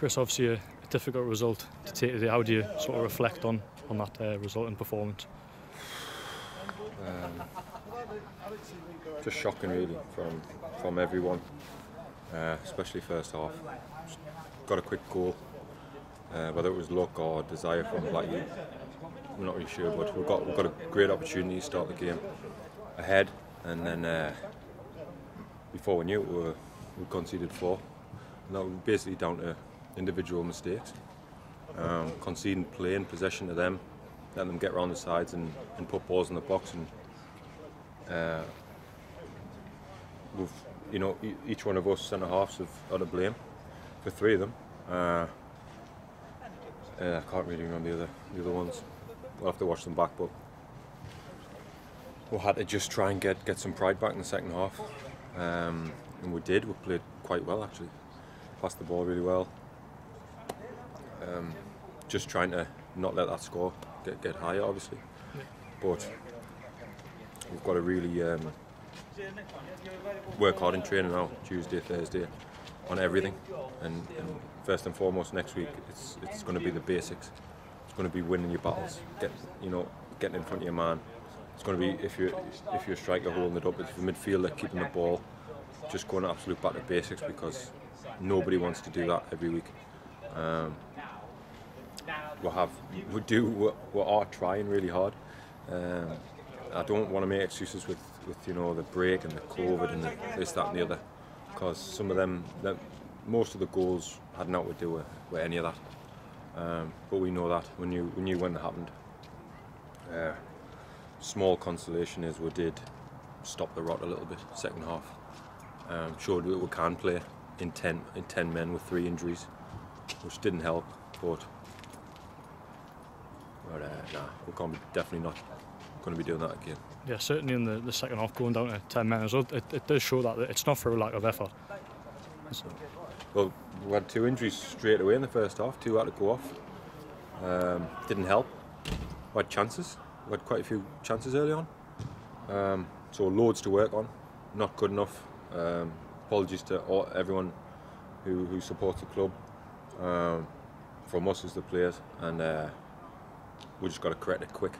Kris, obviously a, a difficult result to take today. How do you sort of reflect on on that uh, result and performance? Um, just shocking, really, from from everyone, uh, especially first half. Just got a quick goal, uh, whether it was luck or desire from Blackie, we're not really sure. But we've got we've got a great opportunity to start the game ahead, and then uh, before we knew it, we, were, we conceded four. And that was basically down to individual mistakes. Um, conceding play and possession to them, letting them get around the sides and, and put balls in the box. And uh, we've, you know, each one of us centre halves have had to blame for three of them. Uh, uh, I can't really remember the other, the other ones. We'll have to watch them back, but we had to just try and get, get some pride back in the second half. Um, and we did. We played quite well, actually. Passed the ball really well. Um, just trying to not let that score get, get higher, obviously. Yeah. But we've got to really um, work hard in training now, Tuesday, Thursday, on everything. And, and, first and foremost, next week, it's it's going to be the basics. It's going to be winning your battles, get you know, getting in front of your man. It's going to be if you're if you're a striker holding it up, if you're a midfielder keeping the ball, just going absolute back to basics because nobody wants to do that every week. Um, we have we do we, we are trying really hard. Um, I don't want to make excuses with, with you know the break and the COVID and the, this that and the other because some of them, the, most of the goals had nothing to do with, with any of that. Um, but we know that we knew we knew when it happened. Uh, small consolation is we did stop the rot a little bit second half. Um, showed that we can play in ten in ten men with three injuries, which didn't help. But but uh, we're going to be definitely not going to be doing that again. Yeah, certainly in the, the second half, going down to 10 minutes, it, it does show that it's not for a lack of effort. So. Well, we had two injuries straight away in the first half, two had to go off. Um, didn't help. We had chances, we had quite a few chances early on. Um, so loads to work on, not good enough. Um, apologies to all, everyone who, who supports the club, um, from us as the players, and uh, we just got to correct it quick.